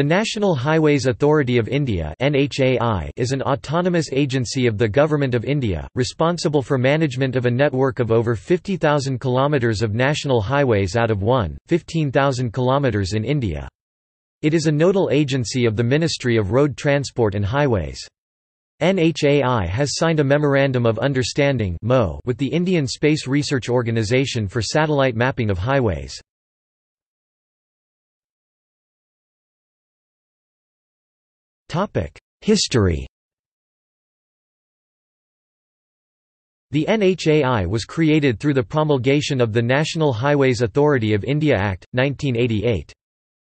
The National Highways Authority of India is an autonomous agency of the Government of India, responsible for management of a network of over 50,000 km of national highways out of 1, 15,000 km in India. It is a nodal agency of the Ministry of Road Transport and Highways. NHAI has signed a Memorandum of Understanding with the Indian Space Research Organisation for satellite mapping of highways. History The NHAI was created through the promulgation of the National Highways Authority of India Act, 1988.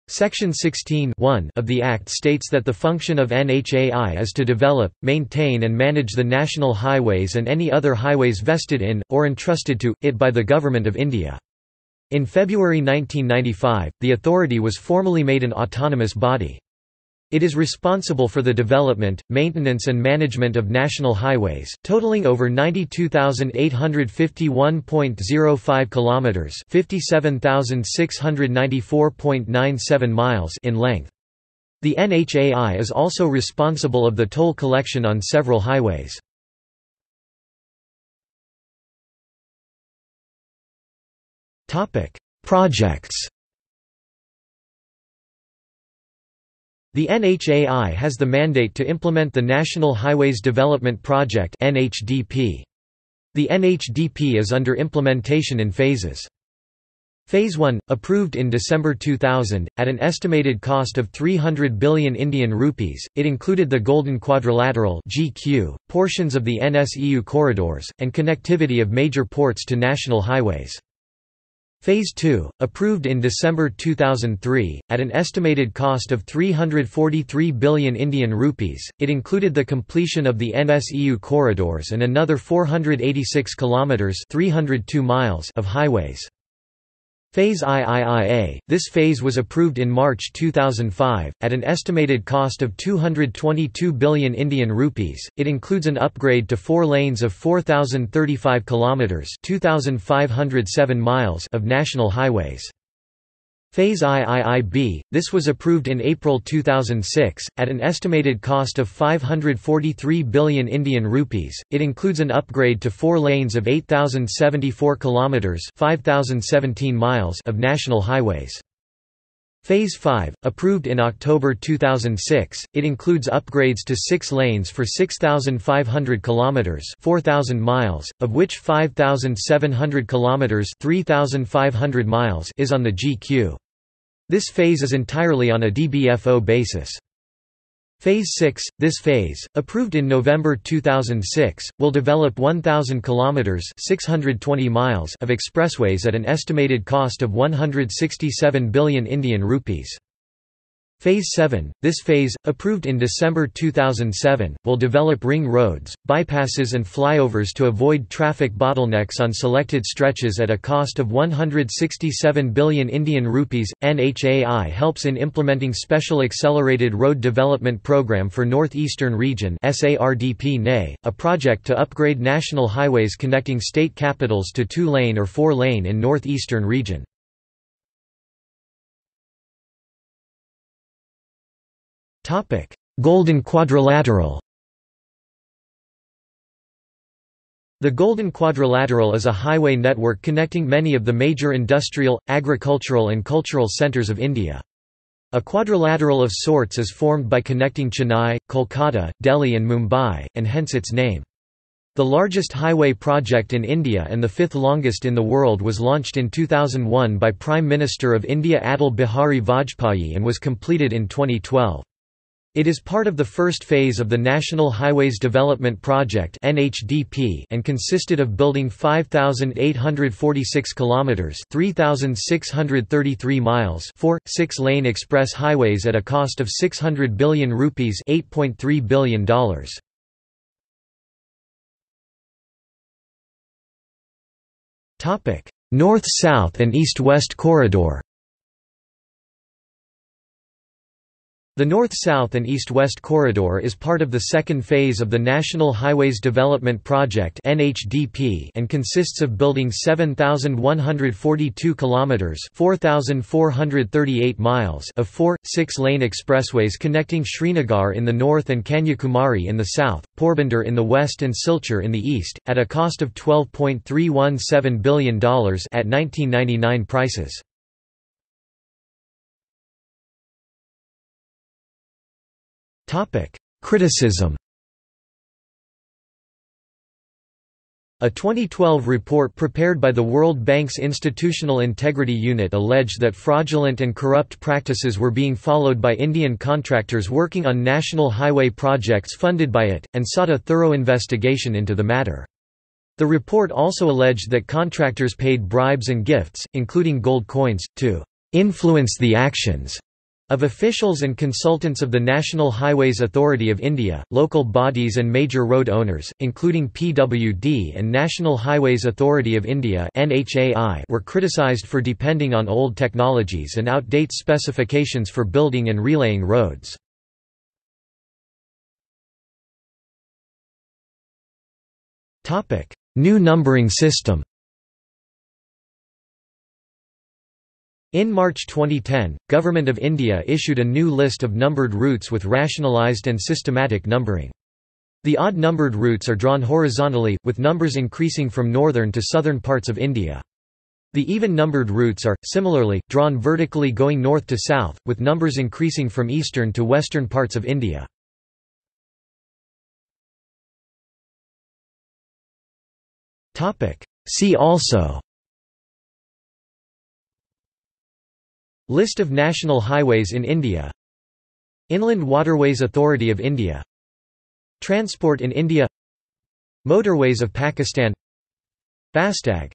Section 16 of the Act states that the function of NHAI is to develop, maintain and manage the national highways and any other highways vested in, or entrusted to, it by the Government of India. In February 1995, the authority was formally made an autonomous body. It is responsible for the development, maintenance and management of national highways, totaling over 92,851.05 kilometers, 57,694.97 miles in length. The NHAI is also responsible of the toll collection on several highways. Topic: Projects The NHAI has the mandate to implement the National Highways Development Project. The NHDP is under implementation in phases. Phase 1, approved in December 2000, at an estimated cost of 300 billion Indian rupees, it included the Golden Quadrilateral GQ, portions of the NSEW corridors, and connectivity of major ports to national highways. Phase 2, approved in December 2003, at an estimated cost of 343 billion Indian rupees, it included the completion of the NSEW corridors and another 486 kilometers (302 miles) of highways. Phase IIIA, this phase was approved in March 2005, at an estimated cost of 222 billion Indian rupees. It includes an upgrade to four lanes of 4,035 kilometers (2,507 miles) of national highways. Phase IIIB, this was approved in April 2006, at an estimated cost of 543 billion Indian rupees. It includes an upgrade to four lanes of 8,074 kilometers (5,017 miles) of national highways. Phase 5, approved in October 2006, it includes upgrades to six lanes for 6,500 kilometers (4,000 miles), of which 5,700 kilometers (3,500 miles) is on the GQ. This phase is entirely on a DBFO basis. Phase 6, this phase, approved in November 2006, will develop 1,000 kilometers (620 miles) of expressways at an estimated cost of 167 billion Indian rupees. Phase 7, this phase, approved in December 2007, will develop ring roads, bypasses and flyovers to avoid traffic bottlenecks on selected stretches at a cost of 167 billion Indian rupees. NHAI helps in implementing Special Accelerated Road Development Program for North-Eastern Region SARDP a project to upgrade national highways connecting state capitals to two-lane or four-lane in North-Eastern Region. Topic: Golden Quadrilateral. The Golden Quadrilateral is a highway network connecting many of the major industrial, agricultural and cultural centres of India. A quadrilateral of sorts is formed by connecting Chennai, Kolkata, Delhi and Mumbai, and hence its name. The largest highway project in India and the fifth longest in the world was launched in 2001 by Prime Minister of India Atal Bihari Vajpayee and was completed in 2012. It is part of the first phase of the National Highways Development Project (NHDP) and consisted of building 5846 kilometers (3633 miles) four 6-lane express highways at a cost of 600 billion rupees (8.3 billion dollars). Topic: North-South and East-West corridor. The north-south and east-west corridor is part of the second phase of the National Highways Development Project and consists of building 7142 kilometers (4438 miles) of 4 6-lane expressways connecting Srinagar in the north and Kanyakumari in the south, Porbandar in the west and Silchar in the east at a cost of $12.317 billion at 1999 prices. Criticism A 2012 report prepared by the World Bank's Institutional Integrity Unit alleged that fraudulent and corrupt practices were being followed by Indian contractors working on national highway projects funded by it, and sought a thorough investigation into the matter. The report also alleged that contractors paid bribes and gifts, including gold coins, to influence the actions of officials and consultants of the National Highways Authority of India, local bodies and major road owners, including PWD and National Highways Authority of India were criticised for depending on old technologies and outdate specifications for building and relaying roads. New numbering system In March 2010, Government of India issued a new list of numbered routes with rationalised and systematic numbering. The odd-numbered routes are drawn horizontally, with numbers increasing from northern to southern parts of India. The even-numbered routes are, similarly, drawn vertically going north to south, with numbers increasing from eastern to western parts of India. See also List of national highways in India. Inland Waterways Authority of India. Transport in India. Motorways of Pakistan. Fastag